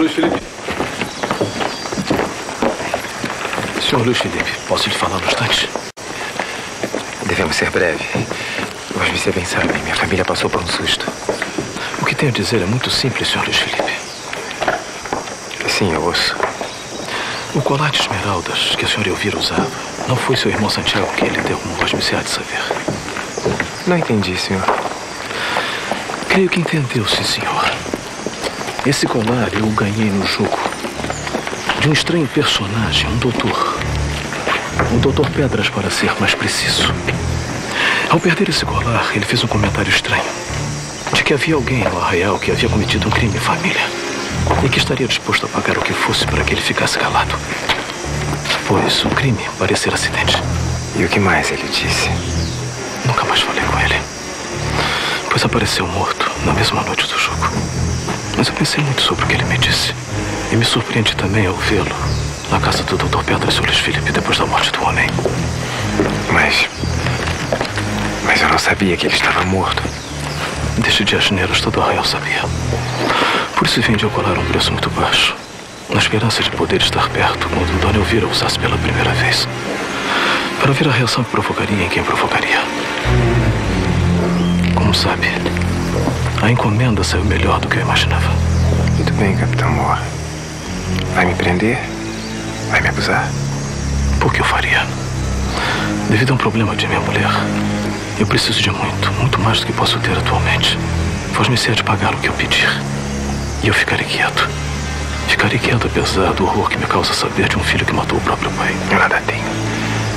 Luiz Felipe. Senhor Luiz Felipe, posso lhe falar um instante? Devemos ser breve. Mas você bem sabe, minha família passou por um susto. O que tenho a dizer é muito simples, senhor Luiz Felipe. Sim, eu ouço. O colar de esmeraldas que a senhora Elvira usava não foi seu irmão Santiago que ele deu, como vós me de saber. Não entendi, senhor. Creio que entendeu, sim, senhor. Esse colar eu o ganhei no jogo de um estranho personagem, um doutor. Um doutor Pedras, para ser mais preciso. Ao perder esse colar, ele fez um comentário estranho. De que havia alguém no arraial que havia cometido um crime em família. E que estaria disposto a pagar o que fosse para que ele ficasse calado. Pois o crime parecia acidente. E o que mais ele disse? Nunca mais falei com ele. Pois apareceu morto na mesma noite do jogo. Mas eu pensei muito sobre o que ele me disse. E me surpreende também ao vê-lo na casa do Dr. Pedro Solis Felipe depois da morte do homem. Mas. Mas eu não sabia que ele estava morto. Desde dia janeiros todo o arraial sabia. Por isso vendi o colar a um preço muito baixo. Na esperança de poder estar perto quando Dona Elvira usasse pela primeira vez. Para ver a reação que provocaria em quem provocaria. Como sabe, a encomenda saiu melhor do que eu imaginava. Muito bem, Capitão Moore. Vai me prender? Vai me acusar? Por que eu faria? Devido a um problema de minha mulher, eu preciso de muito, muito mais do que posso ter atualmente. Vós me de pagar o que eu pedir. E eu ficarei quieto. Ficarei quieto apesar do horror que me causa saber de um filho que matou o próprio pai. Eu nada tenho.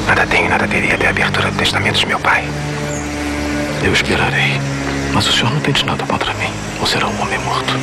Nada tenho, nada teria até a abertura do testamento de meu pai. Eu esperarei. Mas o senhor não tem nada contra mim. Ou será um homem morto?